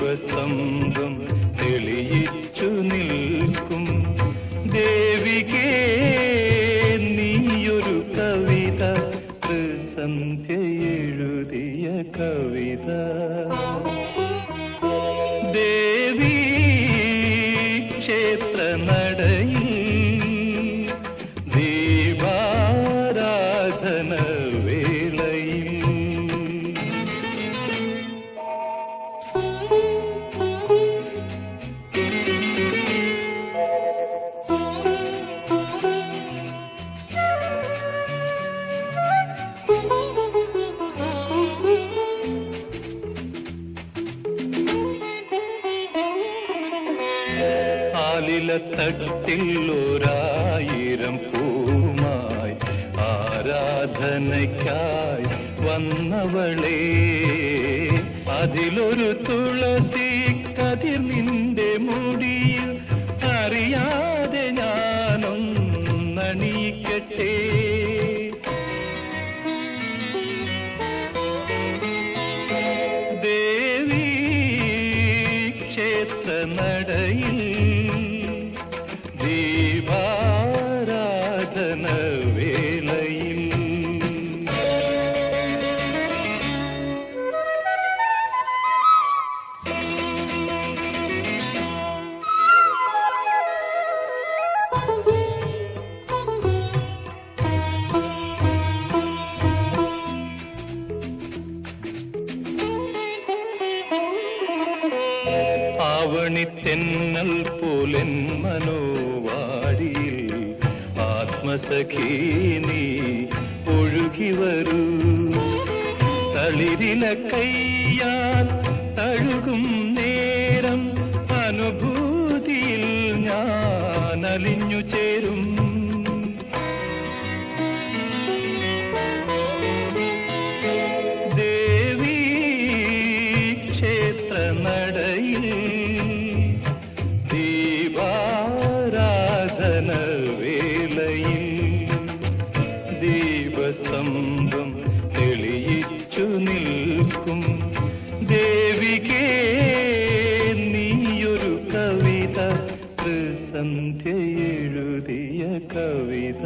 ദീപസ്തംഭം തെളിയിച്ചു നിൽക്കും. ദേവികേ നീയൊരു കവിത സന്ധ്യ എഴുതിയ കവിത. തട്ടിൽ ഒരായിരം പൂമായി ആരാധനയ്ക്കായി വന്നവളെ അതിലൊരു തുളസി കതിർ നിന്റെ മുടിയിൽ അറിയാതെ ആവണി തെന്നൽ മനോവാരിയിൽ ആത്മസഖീ ആത്മസഖീനി ഒഴുകി വരൂ. തളിരില കയ്യാൽ തഴുകും നേരം അനുഭൂതിയിൽ ഞാൻ അലിഞ്ഞു ചേരും ദീപസ്തംഭം തെളിയിച്ചു നിൽക്കും. ദേവികേ നീയൊരു കവിത സന്ധ്യ എഴുതിയ കവിത.